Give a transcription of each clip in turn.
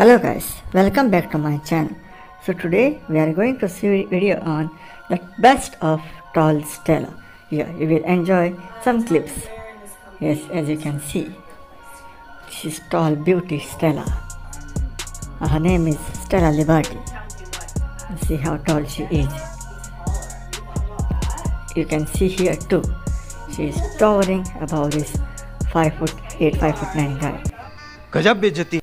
Hello guys, welcome back to my channel. So today we are going to see a video on the best of tall Stella. Yeah, you will enjoy some clips. Yes, as you can see, she's tall beauty Stella. Her name is Stella Liberty. See how tall she is. You can see here too. She is towering above this 5 foot 8, 5 foot 9 guy. गजब बेइज्जती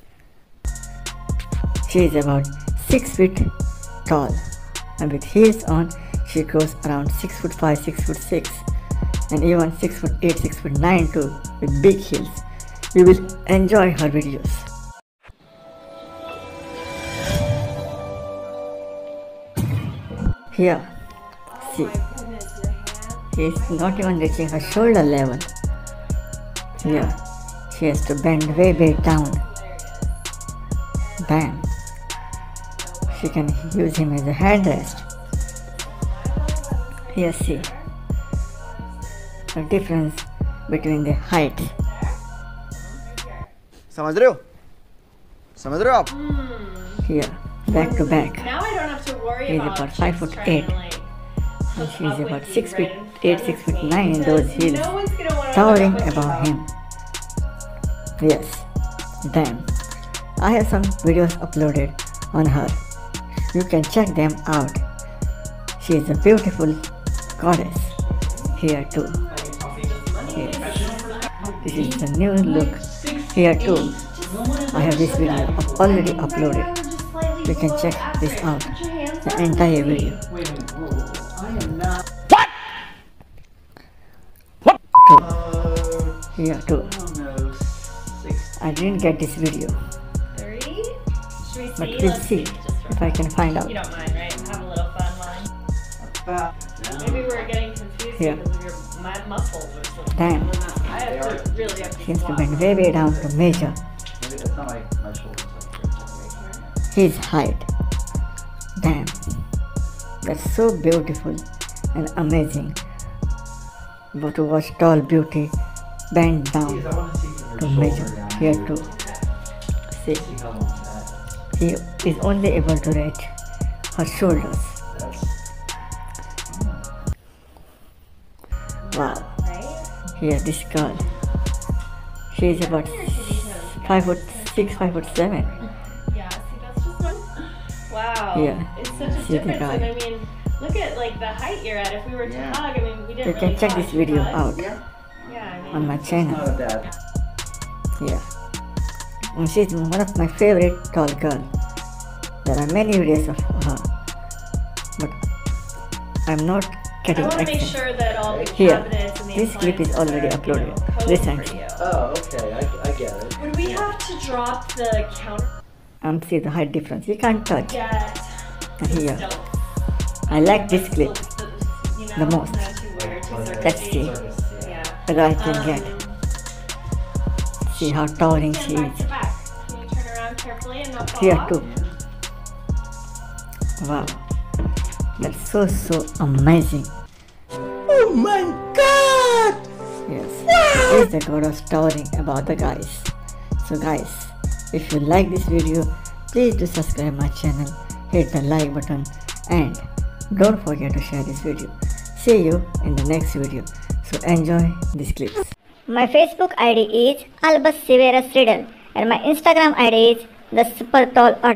she is about 6 feet tall and with heels on she goes around 6 foot 5, 6 foot 6 and even 6 foot 8, 6 foot 9 too with big heels. You will enjoy her videos. Here, see, she is not even reaching her shoulder level. Here, she has to bend way, way down. Bam She can use him as a headrest. Here, see the difference between the height. समझ रहे हो समझ रहे हो आप Here, back to back. Now I don't have to worry He's about about five kids foot trying to, eight. like, And hook she's up with about you, six feet right? eight, six feet nine in those Because heels, No one's gonna wanna towering hook up with above you. him. Yes, damn. I have some videos uploaded on her. You can check them out. She is a beautiful goddess here too. Yes. This is the new look here too. I have this video already uploaded. You can check this out, the entire video. What? Two. Here too. I didn't get this video, Three? Should we see? but we'll see just for if I can find out. You don't mind, right? Have a little fun line. Maybe we're getting confused Here. because of your mu- muscles or something. Damn, I have to really have to she has to squat. bend way way down to measure Maybe it's not like my shoulders. his height. Damn, that's so beautiful and amazing. But to watch tall beauty bend down to see from to your measure here here. too. See, See how long that. he is only able to reach her shoulders. Wow. Right? Here, this girl. She is about five foot six, five foot seven. Yeah, see, that's just not. Wow. Yeah. It's such a See difference. And I mean, look at like the height you're at. If we were to Yeah. hug, I mean, we didn't You can really check this video but- out Yeah. Yeah, I mean, on my Not channel. a bad. Yeah. And she's one of my favorite tall girl. There are many videos of her, but I'm not I getting want to make sure that all the Here, cabinets and the this clip is already are, you uploaded know, code recently. Oh, okay. I, I get it. Would we have to drop the counter And see the height difference. You can't touch. get And here, stilts? I like this clip You the most. not too weird, too Let's see Yeah. that I can Um, get. See how towering she Stand back is. Here off? too. Wow. That's so so amazing. Oh my god Yes. Wow. Is the god of towering about the guys. So guys, if you like this video, please do subscribe my channel, hit the like button and don't forget to share this video. See you in the next video. So enjoy these clips. My Facebook ID is Albus Severus Riddle and my Instagram ID is the Super Tall.